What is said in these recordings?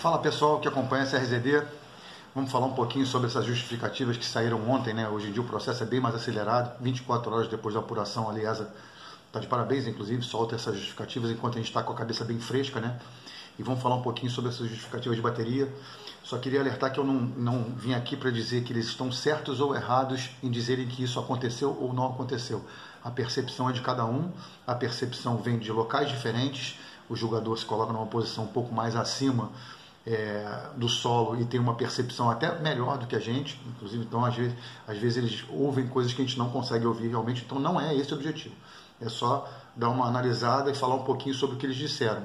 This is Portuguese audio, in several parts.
Fala pessoal que acompanha a CRZD. Vamos falar um pouquinho sobre essas justificativas que saíram ontem, né? Hoje em dia o processo é bem mais acelerado, 24 horas depois da apuração, aliás, está de parabéns, inclusive, solta essas justificativas enquanto a gente está com a cabeça bem fresca, né? E vamos falar um pouquinho sobre essas justificativas de bateria. Só queria alertar que eu não, não vim aqui para dizer que eles estão certos ou errados em dizerem que isso aconteceu ou não aconteceu. A percepção é de cada um, a percepção vem de locais diferentes, o jogador se coloca numa posição um pouco mais acima é, do solo e tem uma percepção até melhor do que a gente, inclusive, então às vezes, às vezes eles ouvem coisas que a gente não consegue ouvir realmente, então não é esse o objetivo. É só dar uma analisada e falar um pouquinho sobre o que eles disseram.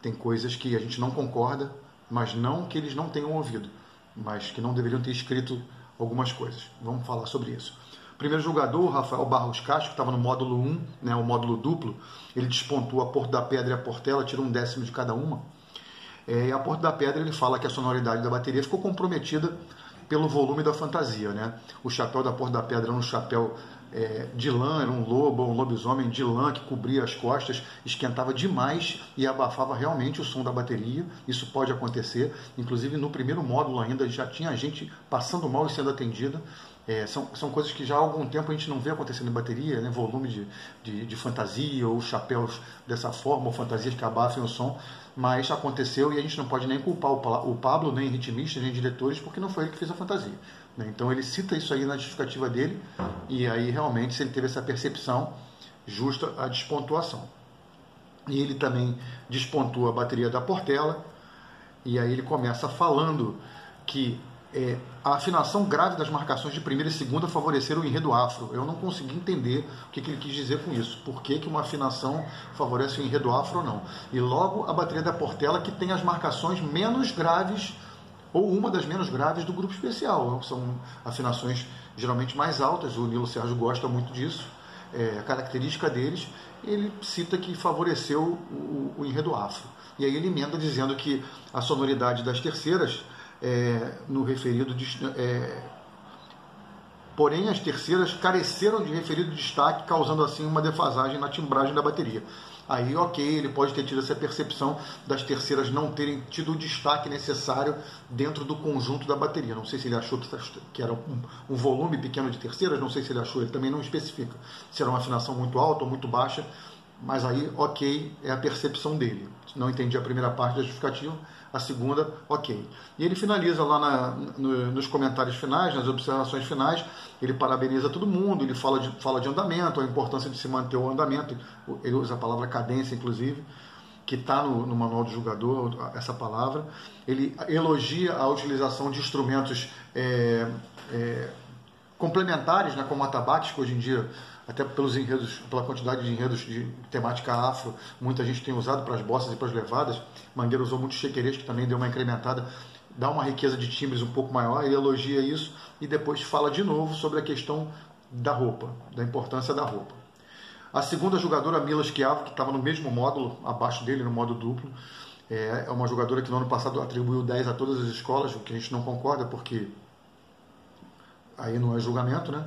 Tem coisas que a gente não concorda, mas não que eles não tenham ouvido, mas que não deveriam ter escrito algumas coisas. Vamos falar sobre isso primeiro jogador, Rafael Barros Castro, que estava no módulo 1, né, o módulo duplo, ele despontou a Porto da Pedra e a Portela, tirou um décimo de cada uma. É, e a Porto da Pedra ele fala que a sonoridade da bateria ficou comprometida pelo volume da fantasia. Né? O chapéu da Porto da Pedra era um chapéu é, de lã, era um lobo, um lobisomem de lã que cobria as costas, esquentava demais e abafava realmente o som da bateria. Isso pode acontecer. Inclusive no primeiro módulo ainda já tinha gente passando mal e sendo atendida. É, são, são coisas que já há algum tempo a gente não vê acontecendo em bateria, né? volume de, de, de fantasia ou chapéus dessa forma, ou fantasias que abafem o som, mas aconteceu e a gente não pode nem culpar o, o Pablo, nem ritmistas, nem diretores, porque não foi ele que fez a fantasia. Né? Então ele cita isso aí na justificativa dele, e aí realmente se ele teve essa percepção justa a despontuação. E ele também despontua a bateria da Portela, e aí ele começa falando que é, a afinação grave das marcações de primeira e segunda favoreceram o enredo afro. Eu não consegui entender o que, que ele quis dizer com isso. Por que, que uma afinação favorece o enredo afro ou não? E logo a bateria da Portela, que tem as marcações menos graves, ou uma das menos graves do grupo especial. São afinações geralmente mais altas, o Nilo Sérgio gosta muito disso. É, a característica deles, ele cita que favoreceu o, o enredo afro. E aí ele emenda dizendo que a sonoridade das terceiras é, no referido. É, porém, as terceiras careceram de referido destaque, causando assim uma defasagem na timbragem da bateria. Aí, ok, ele pode ter tido essa percepção das terceiras não terem tido o destaque necessário dentro do conjunto da bateria. Não sei se ele achou que, era um, um volume pequeno de terceiras, não sei se ele achou, ele também não especifica se era uma afinação muito alta ou muito baixa, mas aí, ok, é a percepção dele. Não entendi a primeira parte da justificativa, a segunda, ok. E ele finaliza lá na, no, nos comentários finais, nas observações finais, ele parabeniza todo mundo, ele fala de, fala de andamento, a importância de se manter o andamento, ele usa a palavra cadência, inclusive, que está no, no, manual do jogador, essa palavra. Ele elogia a utilização de instrumentos é, é, complementares, né, como atabaques, que hoje em dia até pelos enredos, pela quantidade de enredos de temática afro, muita gente tem usado para as bossas e para as levadas. Mangueira usou muito chequerês, que também deu uma incrementada, dá uma riqueza de timbres um pouco maior, ele elogia isso e depois fala de novo sobre a questão da roupa, da importância da roupa. A segunda jogadora, Mila Schiavo, que estava no mesmo módulo, abaixo dele, no modo duplo, é, é uma jogadora que no ano passado atribuiu 10 a todas as escolas, o que a gente não concorda, porque aí não é julgamento, né?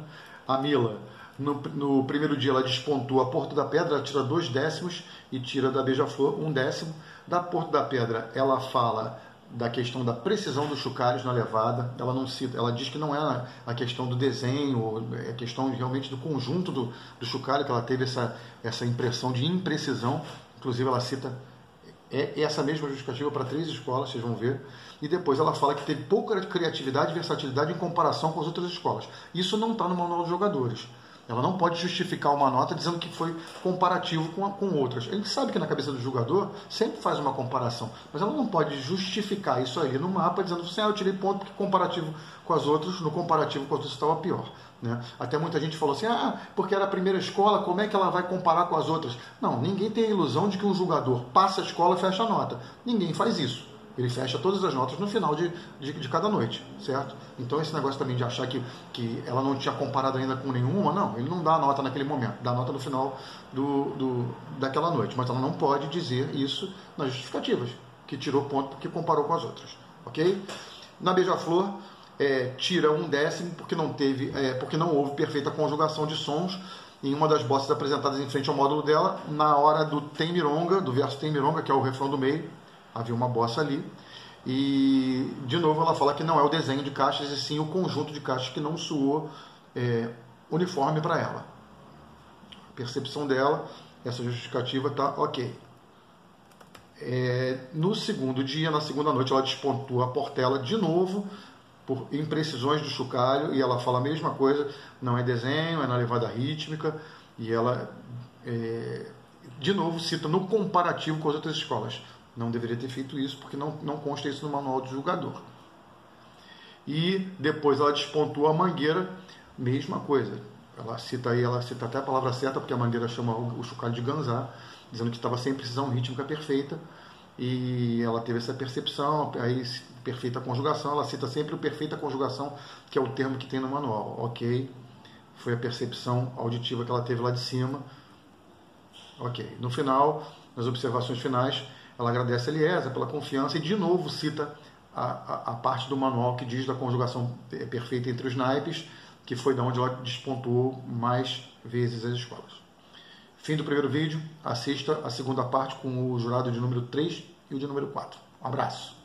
A Mila no, no, primeiro dia ela despontou a Porto da Pedra, ela tira dois décimos e tira da Beija-Flor um décimo. Da Porto da Pedra ela fala da questão da precisão dos chocalhos na levada, ela não cita, ela diz que não é a questão do desenho, é a questão realmente do conjunto do, do que ela teve essa, essa impressão de imprecisão, inclusive ela cita é essa mesma justificativa para três escolas, vocês vão ver. E depois ela fala que teve pouca criatividade e versatilidade em comparação com as outras escolas. Isso não está no manual dos jogadores. Ela não pode justificar uma nota dizendo que foi comparativo com, com outras. A gente sabe que na cabeça do jogador sempre faz uma comparação, mas ela não pode justificar isso ali no mapa dizendo assim, ah, eu tirei ponto porque comparativo com as outras, no comparativo com as outras estava pior. Né? Até muita gente falou assim, ah, porque era a primeira escola, como é que ela vai comparar com as outras? Não, ninguém tem a ilusão de que um jogador passa a escola e fecha a nota. Ninguém faz isso. Ele fecha todas as notas no final de, de, de, cada noite, certo? Então esse negócio também de achar que, que ela não tinha comparado ainda com nenhuma, não, ele não dá a nota naquele momento, dá a nota no final do, do, daquela noite. Mas ela não pode dizer isso nas justificativas, que tirou ponto porque comparou com as outras, ok? Na Beija-Flor, é, tira um décimo porque não teve, é, porque não houve perfeita conjugação de sons em uma das bossas apresentadas em frente ao módulo dela, na hora do Tem Mironga, do verso Tem Mironga, que é o refrão do meio, havia uma bossa ali. E, de novo, ela fala que não é o desenho de caixas, e sim o conjunto de caixas que não soou é, uniforme para ela. A percepção dela, essa justificativa está ok. É, no segundo dia, na segunda noite, ela despontua a portela de novo por imprecisões do chocalho e ela fala a mesma coisa, não é desenho, é na levada rítmica e ela é, de novo cita no comparativo com as outras escolas. Não deveria ter feito isso porque não, não consta isso no manual do julgador. E depois ela despontua a mangueira, mesma coisa. Ela cita aí, ela cita até a palavra certa, porque a mangueira chama o chocalho de ganzá, dizendo que estava sem precisão rítmica perfeita. E ela teve essa percepção, aí perfeita conjugação, ela cita sempre o perfeita conjugação, que é o termo que tem no manual. Ok, foi a percepção auditiva que ela teve lá de cima. Ok, no final, nas observações finais, ela agradece a Eliezer pela confiança e de novo cita a, a, a, parte do manual que diz da conjugação perfeita entre os naipes, que foi da onde ela despontuou mais vezes as escolas. Fim do primeiro vídeo, assista a segunda parte com o jurado de número 3 e o de número 4. Um abraço!